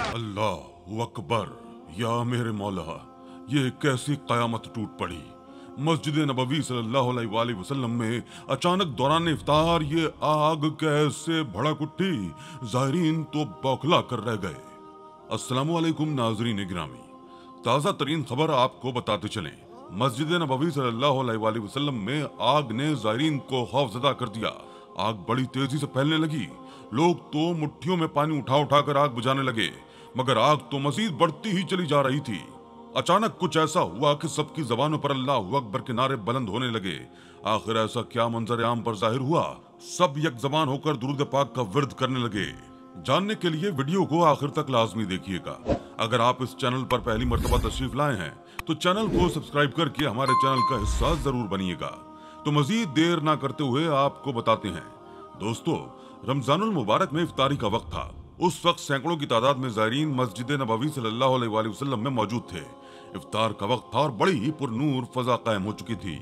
अल्लाह अकबर, या मेरे मौला, ये कैसी कयामत टूट पड़ी। मस्जिद नबवी सल्लल्लाहु अलैहि वसल्लम में अचानक दौरान इफ्तार, ये आग कैसे भड़क उठी? जायरीन तो बौखला कर रह गए। अस्सलाम वालेकुम नाजरीन गिरामी ताज़ा तरीन खबर आपको बताते चलें। मस्जिद नबवी सल्लल्लाहु अलैहि वसल्लम में आग ने जायरीन को खौफजदा कर दिया। आग बड़ी तेज़ी से फैलने लगी। लोग तो मुट्ठियों में पानी उठा उठा कर आग बुझाने लगे। मगर आग तो मजीद बढ़ती ही चली जा रही थी। अचानक कुछ ऐसा हुआ कि सबकी जबानों पर अल्लाह अकबर के नारे बुलंद होने लगे। आखिर ऐसा क्या मंजर आम पर ज़ाहिर हुआ? सब यक जबान होकर दुरुद पाक का विरद करने लगे। जानने के लिए वीडियो को आखिर तक लाजमी देखिएगा। अगर आप इस चैनल पर पहली मरतबा तशरीफ़ लाए हैं तो चैनल को सब्सक्राइब करके हमारे चैनल का हिस्सा ज़रूर बनिएगा। तो मजीद देर ना करते हुए आपको बताते हैं। दोस्तों, रमजानुल मुबारक में इफ्तारी का वक्त था। उस वक्त सैकड़ों की तादाद में जायरीन मस्जिद नबवी सल्लाम में मौजूद थे। इफ्तार का वक्त था और बड़ी ही पुरनूर फजा कायम हो चुकी थी।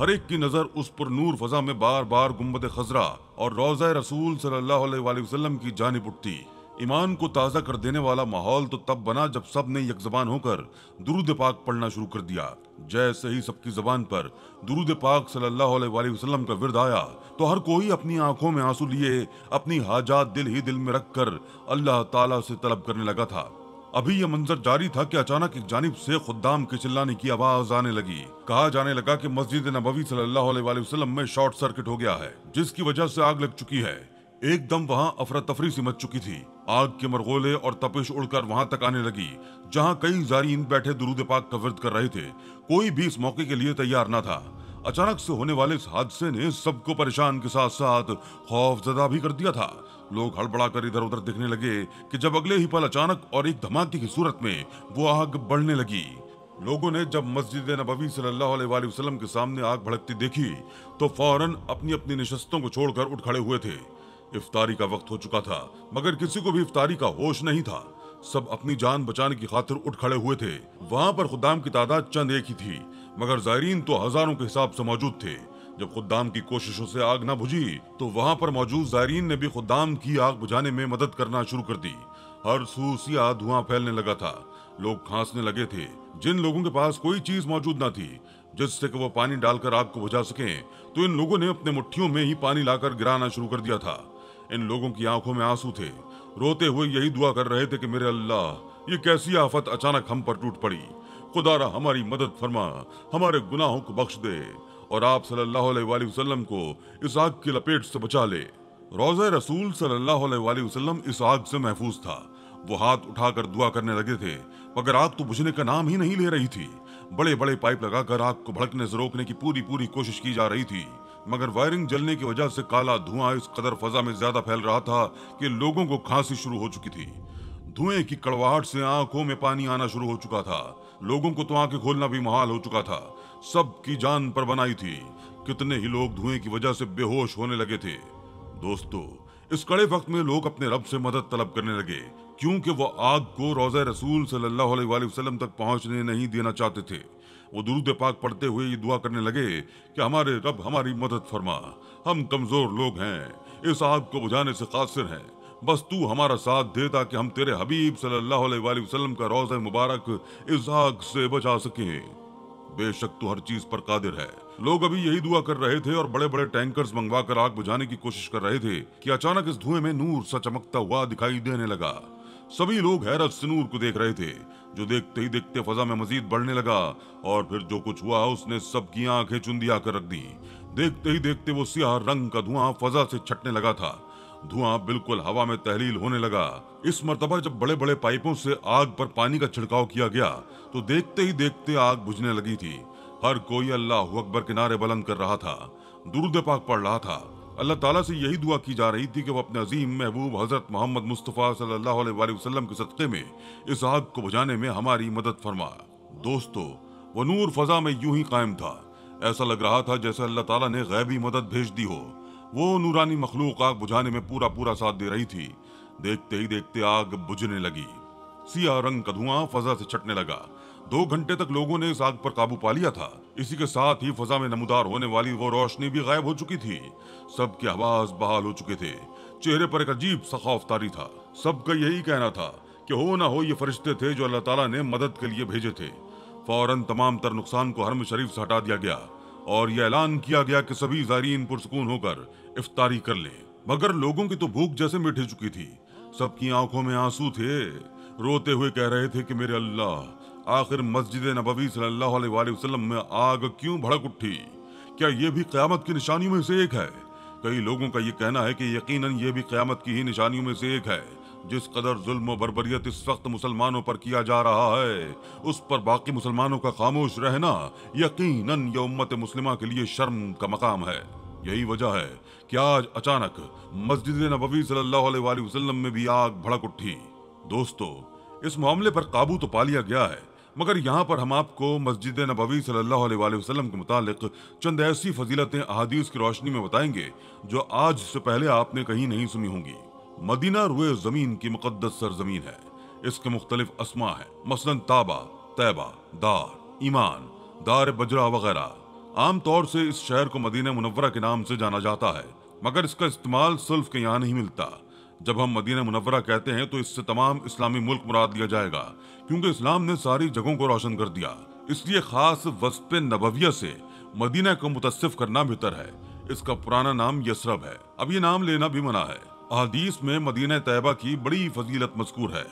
हर एक की नज़र उस पुरनूर फजा में बार बार गुंबद खजरा और रोज़ रसूल वसल्लम की जानब उठती। ईमान को ताज़ा कर देने वाला माहौल तो तब बना जब सबने यकजबान होकर दुरूद पाक पढ़ना शुरू कर दिया। जैसे ही सबकी जबान पर दुरूद पाक सल्लल्लाहु अलैहि वसल्लम का विरद आया तो हर कोई अपनी आँखों में आँसू लिए, अपनी हाजात दिल ही दिल में रखकर अल्लाह ताला से तलब करने लगा था। अभी यह मंजर जारी था कि अचानक एक जानिब से खुदाम के चिल्लाने की आवाज़ आने लगी। कहा जाने लगा कि मस्जिद नबवी सल्लल्लाहु अलैहि वसल्लम में शॉर्ट सर्किट हो गया है, जिसकी वजह से आग लग चुकी है। एकदम वहाँ अफरा तफरी सी मच चुकी थी। आग के मरगोले और तपिश उड़कर वहाँ तक आने लगी, जहाँ कई जारीन बैठे दुरूद पाक का विरद कर रहे थे। कोई भी इस मौके के लिए तैयार न था। अचानक से होने वाले इस हादसे ने सबको परेशान के साथ साथ खौफ जदा भी कर दिया था। लोग हड़बड़ा कर इधर उधर देखने लगे कि जब अगले ही पल अचानक और एक धमाके की सूरत में वो आग बढ़ने लगी। लोगों ने जब मस्जिद नबवी सल्लल्लाहु अलैहि वसल्लम के सामने आग भड़कती देखी तो फ़ौरन अपनी अपनी निशस्तों को छोड़कर उठ खड़े हुए थे। इफ्तारी का वक्त हो चुका था, मगर किसी को भी इफ्तारी का होश नहीं था। सब अपनी जान बचाने की खातिर उठ खड़े हुए थे। वहाँ पर खुदाम की तादाद चंद एक ही थी, मगर जायरीन तो हज़ारों के हिसाब से मौजूद थे। जब खुदाम की कोशिशों से आग न बुझी तो वहाँ पर मौजूद जायरीन ने भी खुदाम की आग बुझाने में मदद करना शुरू कर दी। हर सूसिया धुआँ फैलने लगा था। लोग खांसने लगे थे। जिन लोगों के पास कोई चीज़ मौजूद न थी, जिससे कि वो पानी डालकर आग को बुझा सके तो इन लोगों ने अपने मुट्ठियों में ही पानी लाकर गिराना शुरू कर दिया था। इन लोगों की आँखों में आँसू थे। रोते हुए यही दुआ कर रहे थे कि मेरे अल्लाह, ये कैसी आफत अचानक हम पर टूट पड़ी। खुदारा हमारी मदद फरमा, हमारे गुनाहों को बख्श दे, और आप सल्लल्लाहु अलैहि वसल्लम को इस आग की लपेट से बचा ले। रोज़ा रसूल सल्लल्लाहु अलैहि वसल्लम इस आग से महफूज था। वो हाथ उठाकर दुआ करने लगे थे, मगर आग तो बुझने का नाम ही नहीं ले रही थी। बड़े बड़े पाइप लगाकर आग को भड़कने से रोकने की पूरी पूरी कोशिश की जा रही थी। मगर वायरिंग जलने की वजह से काला धुआँ इस कदर फजा में ज़्यादा फैल रहा था कि लोगों को खांसी शुरू हो चुकी थी। धुएँ की कड़वाहट से आँखों में पानी आना शुरू हो चुका था। लोगों को तो आँखें खोलना भी महाल हो चुका था। सबकी जान पर बनाई थी। कितने ही लोग धुएँ की वजह से बेहोश होने लगे थे। दोस्तों, इस कड़े वक्त में लोग अपने रब से मदद तलब करने लगे, क्योंकि वो आग को रोजा रसूल सल्लल्लाहु अलैहि वसल्लम तक पहुँचने नहीं देना चाहते थे। वो दुरूद पाक पढ़ते हुए ये दुआ करने लगे कि हमारे रब हमारी मदद फरमा। हम कमज़ोर लोग हैं। इस आग को बुझाने से कासिर हैं। बस तू हमारा साथ दे ताकि हम तेरे हबीब सल्लल्लाहु अलैहि वसल्लम का रोज़ा मुबारक इस आग से बचा सके। बेशक तू हर चीज़ पर कादिर है। लोग अभी यही दुआ कर रहे थे और बड़े बड़े टैंकर्स मंगवा कर आग बुझाने की कोशिश कर रहे थे कि अचानक इस धुएँ में नूर सा चमकता हुआ दिखाई देने लगा। सभी लोग हैरत से नूर को देख रहे थे, जो देखते ही देखते फजा में मजीद बढ़ने लगा, और फिर जो कुछ हुआ, उसने सबकी आँखें चुंदिया कर रख दी। देखते ही देखते वो सियाह रंग का धुआँ फजा से छटने लगा था। धुआँ बिल्कुल हवा में तहलील होने लगा। इस मरतबा जब बड़े बड़े पाइपों से आग पर पानी का छिड़काव किया गया तो देखते ही देखते आग बुझने लगी थी। हर कोई अल्लाह अकबर के नारे बुलंद कर रहा था। दुरुद पाक पढ़ रहा था। अल्लाह ताला से यही दुआ की जा रही थी कि वो अपने अजीम महबूब हज़रत मोहम्मद मुस्तफ़ा सल्लल्लाहु अलैहि वसल्लम के सदक़े में, इस आग को बुझाने में हमारी मदद फरमा। दोस्तों, वो नूर फजा में यूँ ही कायम था। ऐसा लग रहा था जैसे अल्लाह ताला ने गैबी मदद भेज दी हो। वो नूरानी मखलूक आग बुझाने में पूरा पूरा साथ दे रही थी। देखते ही देखते आग बुझने लगी। सिया रंग का धुआँ फजा से छटने लगा। दो घंटे तक लोगों ने इस आग पर काबू पा लिया था। इसी के साथ ही फजा में नमदार होने वाली वो रोशनी भी गायब हो चुकी थी। सबके आवाज़ बहाल हो चुके थे। चेहरे पर एक अजीब सा खौफतारी था। सबका यही कहना था कि हो ना हो, ये फरिश्ते थे जो अल्लाह ताला ने मदद के लिए भेजे थे। फ़ौरन तमाम तर नुकसान को हरम शरीफ से हटा दिया गया और यह ऐलान किया गया कि सभी जारीन पुरसकून होकर इफ्तारी कर ले। मगर लोगों की तो भूख जैसे मिट चुकी थी। सबकी आँखों में आँसू थे। रोते हुए कह रहे थे कि मेरे अल्लाह, आखिर मस्जिद नबवी सल्लल्लाहु अलैहि वसल्लम में आग क्यों भड़क उठी? क्या ये भी क्यामत की निशानियों में से एक है? कई लोगों का ये कहना है कि यकीनन ये भी क्यामत की ही निशानियों में से एक है, जिस कदर जुल्म बरबरियत इस वक्त मुसलमानों पर किया जा रहा है। उस पर बाकी मुसलमानों का खामोश रहना यकीनन ये उम्मत मुस्लिमा के लिए शर्म का मकाम है। यही वजह है कि आज अचानक मस्जिद नबवी सल्लल्लाहु अलैहि वसल्लम में भी आग भड़क उठी। दोस्तों इस मामले पर काबू तो पा लिया गया है, मगर यहाँ पर हम आपको मस्जिद नबवी सल्लल्लाहु अलैहि वसल्लम के मुतालिक चंद ऐसी फजीलतें अहादीस की रोशनी में बताएँगे, जो आज से पहले आपने कहीं नहीं सुनी होंगी। मदीना रुए ज़मीन की मुकद्दस सरजमीन है। इसके मुख्तलिफ़ असमा है, मसलन ताबा, तैबा, दार, ईमान, दार बजरा वगैरह। आमतौर से इस शहर को मदीना मुनव्वरा के नाम से जाना जाता है, मगर इसका इस्तेमाल सुल्फ के यहाँ नहीं मिलता। जब हम मदीना मुनवरा कहते हैं तो इससे तमाम इस्लामी मुल्क मुराद लिया जाएगा। क्योंकि इस्लाम ने सारी जगहों को रोशन कर दिया। इसलिए खास वस्प नबविया से मदीना को मुतसिफ करना बेहतर है। इसका पुराना नाम यसरब है। अब ये नाम लेना भी मना है। अदीस में मदीना तैयबा की बड़ी फजीलत मजकूर है।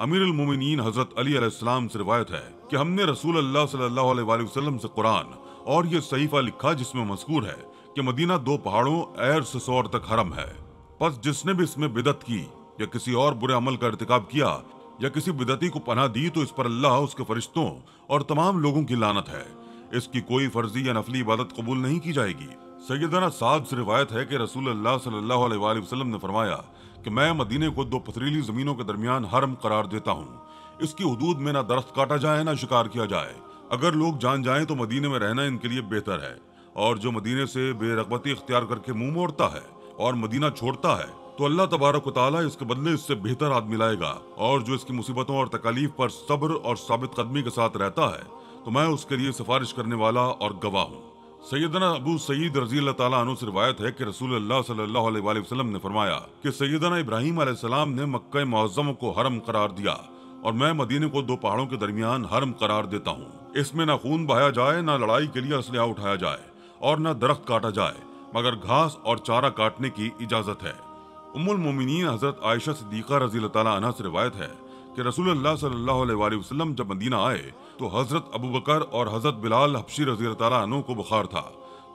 अमीर उलमोमिनीन हज़रत अली अलैहिस्सलाम से रिवायत है कि हमने रसूल अल्लाह सल्लल्लाहु अलैहि वसल्लम से कुरान और ये सहीफा लिखा जिसमें मजकूर है कि मदीना दो पहाड़ों एर ससौर तक हरम है। बस जिसने भी इसमें बिदत की, या किसी और बुरे अमल का इरतिकाब किया, या किसी बिदती को पनाह दी तो इस पर अल्लाह उसके फरिश्तों और तमाम लोगों की लानत है। इसकी कोई फर्जी या नफली इबादत कबूल नहीं की जाएगी। सैदना साद से रिवायत है कि रसूल अल्लाह सल्लल्लाहु अलैहि वसल्लम ने फरमाया कि मैं मदीने को दो पथरीली जमीनों के दरमियान हरम करार देता हूँ। इसकी हदूद में ना दरख्त काटा जाए, ना शिकार किया जाए। अगर लोग जान जाएँ तो मदीने में रहना इनके लिए बेहतर है। और जो मदीने से बेरगबती इख्तियार करके मुँह मोड़ता है और मदीना छोड़ता है तो अल्लाह तबारक ताला इसके बदले इससे बेहतर आदमी लाएगा। और जो इसकी मुसीबतों और तकालीफ पर सब्र और साबित कदमी के साथ रहता है तो मैं उसके लिए सिफारिश करने वाला और गवाह हूँ। सैदना अबू सईद रज़ी अल्लाह से रिवायत है कि रसूल अल्लाह सल्लल्लाहु अलैहि वसल्लम ने फरमाया कि सैदना इब्राहिम सलाम ने मक्का मुअज्जम को हरम करार दिया, और मैं मदीने को दो पहाड़ों के दरमियान हरम करार देता हूँ। इसमें ना खून बहाया जाए, न लड़ाई के लिए असलिया उठाया जाए, और न दरख्त काटा जाए। मगर घास और चारा काटने की इजाज़त है। उमुल मोमिनीन हज़रत आयशा सिद्दीका रज़ी अल्लाह से रिवायत है कि रसूल सल्लल्लाहु अलैहि वसल्लम जब मदीना आए तो हज़रत अबू बकर और हज़रत बिलाल हफ्शी रज़ी तु को बुखार था।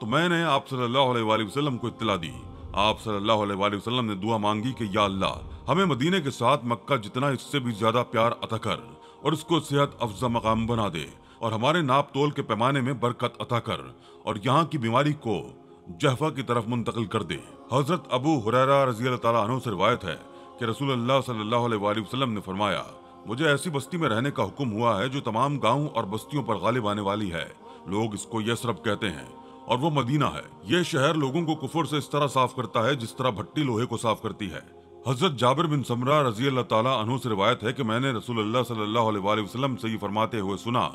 तो मैंने आप सल्लल्लाहु अलैहि को इत्तला दी। आप सल्लल्लाहु अलैहि ने दुआ मांगी कि या अल्लाह, हमें मदीने के साथ मक्का जितना इससे भी ज़्यादा प्यार अता कर और उसको सेहत अफजा मकाम बना दे और हमारे नाप तोल के पैमाने में बरकत अता कर और यहाँ की बीमारी को जहफा की तरफ़ मुंतकिल कर दे। हज़रत अबू हुरैरा रज़ी तु से रवायत है कि रसूल अल्लाह सल्लल्लाहु अलैहि वसल्लम ने फरमाया, मुझे ऐसी बस्ती में रहने का हुक्म हुआ है जो तमाम गाँव और बस्तियों पर गालिब आने वाली है। लोग इसको यसरब कहते हैं और वो मदीना है। ये शहर लोगों को कुफर से इस तरह साफ़ करता है जिस तरह भट्टी लोहे को साफ़ करती है। हज़रत जाबिर बिन समरा रज़ी अल्लाह तु से रिवायत है कि मैंने रसूल अल्लाह सल्लल्लाहु अलैहि वसल्लम से ये फरमाते हुए सुना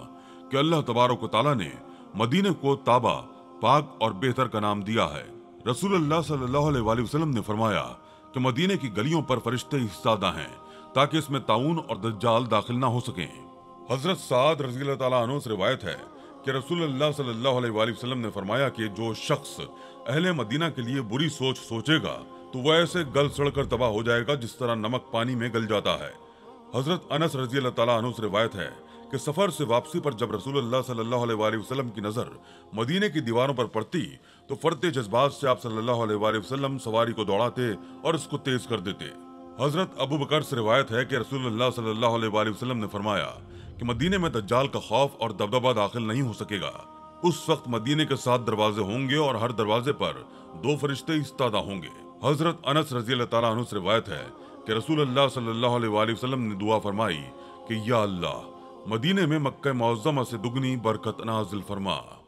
कि अल्लाह तबारक ताला ने मदीने को ताबा पाक और बेहतर का नाम दिया है। रसूल अल्लाह वसल्लम ने फरमाया कि मदीने की गलियों पर फरिश्ते हिस्सादा हैं, ताकि इसमें ताउन और दज्जाल दाखिल ना हो सके। हज़रत साद रज़ी से रिवायत है कि रसूल अल्लाह वसल्लम ने फरमाया कि जो शख्स अहले मदीना के लिए बुरी सोच सोचेगा तो वह ऐसे गल सड़कर तबाह हो जाएगा जिस तरह नमक पानी में गल जाता है। हज़रत अनस रज़ी अल्लाह से रिवायत है कि सफ़र से वापसी पर जब रसूल अल्लाह सल्लल्लाहु वसल्लम की नज़र मदीने की दीवारों पर पड़ती तो फरते जज्बात से आप सल्लल्लाहु अलैहि वसल्लम सवारी को दौड़ाते और उसको तेज कर देते। हज़रत अबू बकर से रिवायत है कि रसूल अल्लाह सल्लल्लाहु अलैहि वसल्लम ने फरमाया कि मदीने में दज्जाल का खौफ और दबदबा दाखिल नहीं हो सकेगा। उस वक्त मदीने के सात दरवाजे होंगे और हर दरवाजे पर दो फरिश्ते इस्तादा होंगे। हज़रत अनस रज़ी अल्लाह से रिवायत है कि रसूल अल्लाह सल्लल्लाहु अलैहि वसल्लम ने दुआ फरमाई कि या अल्लाह मदीने में मक्का मौजमा से दुगनी बरकत नाजिल फरमा।